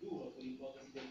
duro con l'ipotesi del